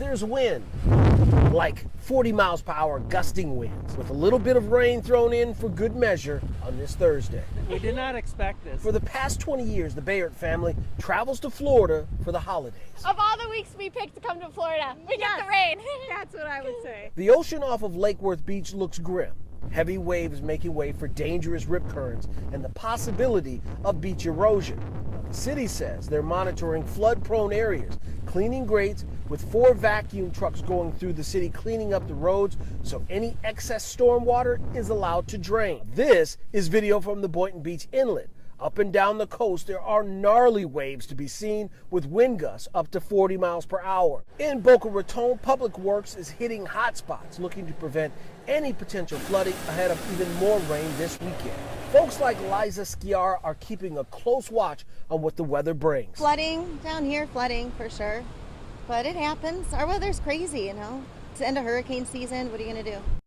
there's wind, like 40 miles per hour gusting winds, with a little bit of rain thrown in for good measure on this Thursday. We did not expect this. For the past 20 years, the Bayard family travels to Florida for the holidays. Of all the weeks we picked to come to Florida, we get the rain. That's what I would say. The ocean off of Lake Worth Beach looks grim. Heavy waves making way for dangerous rip currents and the possibility of beach erosion. The city says they're monitoring flood prone areas, cleaning grates with four vacuum trucks going through the city cleaning up the roads so any excess storm water is allowed to drain. This is video from the Boynton Beach Inlet. Up and down the coast, there are gnarly waves to be seen with wind gusts up to 40 miles per hour. In Boca Raton, Public Works is hitting hotspots looking to prevent any potential flooding ahead of even more rain this weekend. Folks like Liza Skiar are keeping a close watch on what the weather brings. Flooding down here, flooding for sure. But it happens. Our weather's crazy, you know. It's the end of hurricane season. What are you going to do?